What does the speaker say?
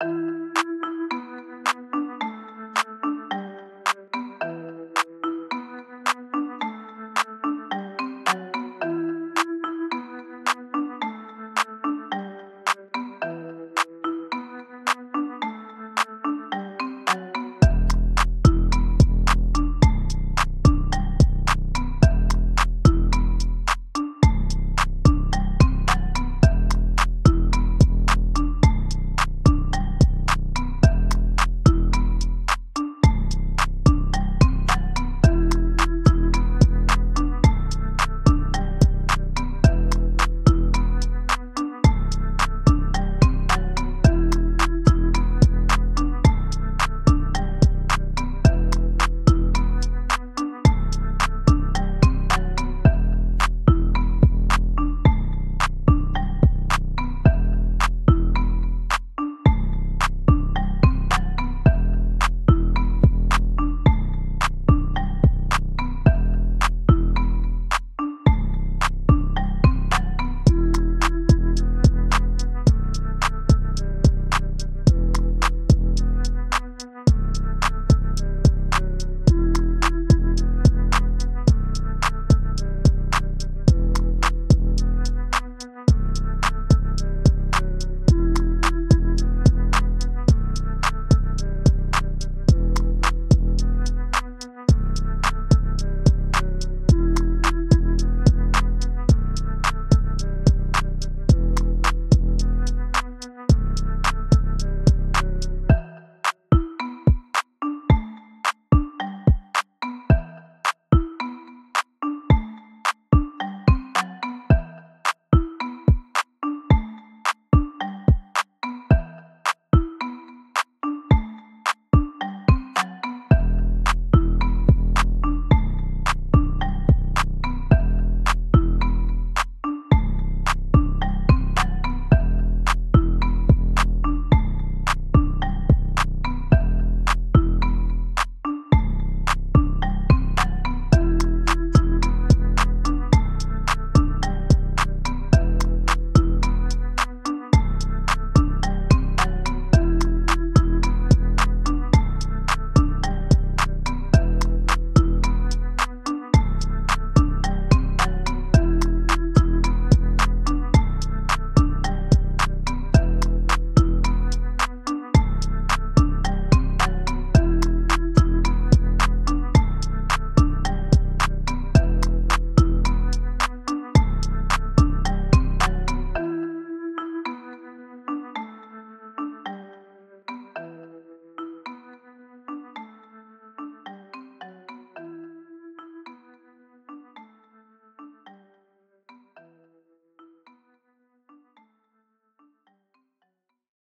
you